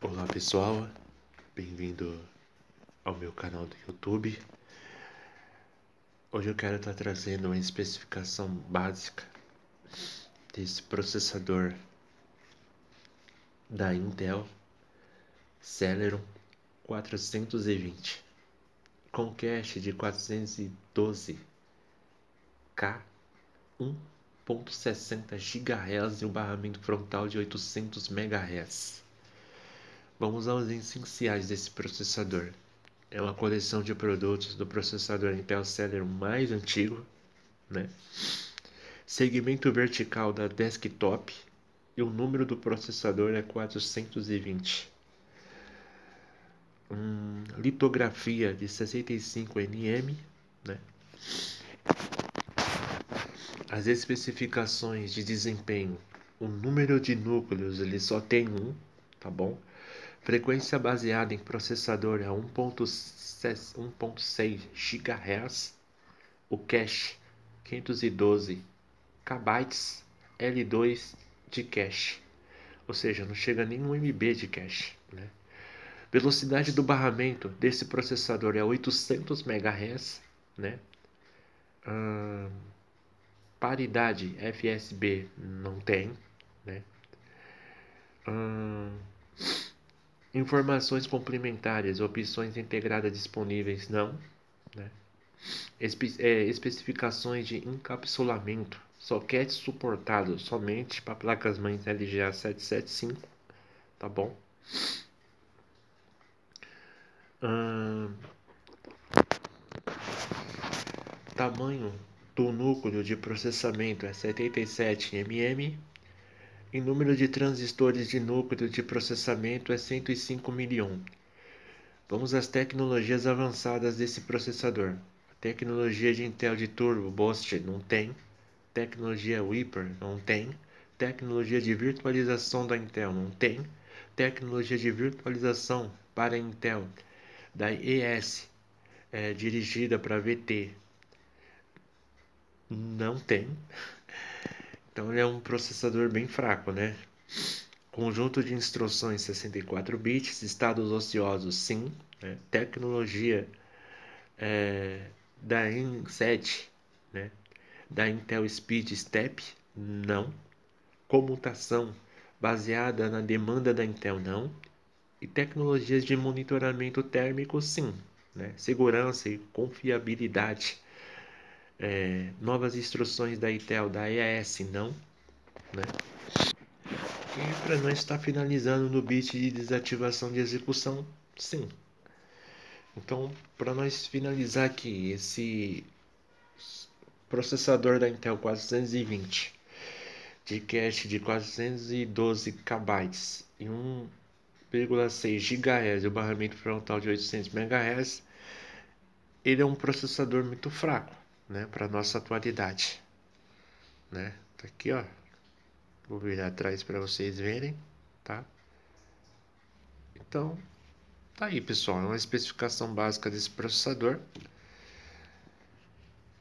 Olá pessoal, bem-vindo ao meu canal do YouTube. Hoje eu quero estar trazendo uma especificação básica desse processador da Intel Celeron 420 com cache de 412K 1.60 GHz e um barramento frontal de 800 MHz. Vamos aos essenciais desse processador. É uma coleção de produtos do processador Intel Celeron mais antigo, né? Segmento vertical da desktop e o número do processador é 420. Hum, litografia de 65 nm, né? As especificações de desempenho, o número de núcleos ele só tem um, tá bom? Frequência baseada em processador é 1.6 GHz, o cache 512 KB L2 de cache, ou seja, não chega nem um MB de cache, né? Velocidade do barramento desse processador é 800 MHz, né? Hum, paridade FSB não tem, né? Hum, informações complementares, opções integradas disponíveis não, né? Espe é, especificações de encapsulamento, soquete suportado somente para placas mães LGA 775, tá bom? Hum, tamanho do núcleo de processamento é 77 mm e número de transistores de núcleo de processamento é 105 milhões. Vamos às tecnologias avançadas desse processador. Tecnologia de Intel de Turbo Boost não tem. Tecnologia Reaper não tem. Tecnologia de virtualização da Intel não tem. Tecnologia de virtualização para Intel da ES é, dirigida para VT não tem. Então ele é um processador bem fraco, né? Conjunto de instruções 64 bits, estados ociosos sim, né? tecnologia é, da N7, né? da Intel Speed Step, não. Comutação baseada na demanda da Intel, não. E tecnologias de monitoramento térmico, sim. Né? Segurança e confiabilidade é, novas instruções da Intel, da EAS, não, né? E para nós estar tá finalizando no bit de desativação de execução, sim. Então, para nós finalizar aqui esse processador da Intel 420 de cache de 412 KB e 1,6 GHz e o barramento frontal de 800 MHz, ele é um processador muito fraco né, para nossa atualidade, né? Tá aqui, ó. Vou virar atrás para vocês verem, tá? Então, tá aí, pessoal, é uma especificação básica desse processador.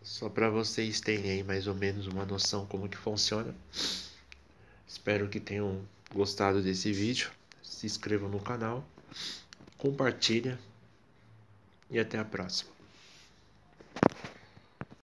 Só para vocês terem aí mais ou menos uma noção como que funciona. Espero que tenham gostado desse vídeo. Se inscrevam no canal, compartilha e até a próxima.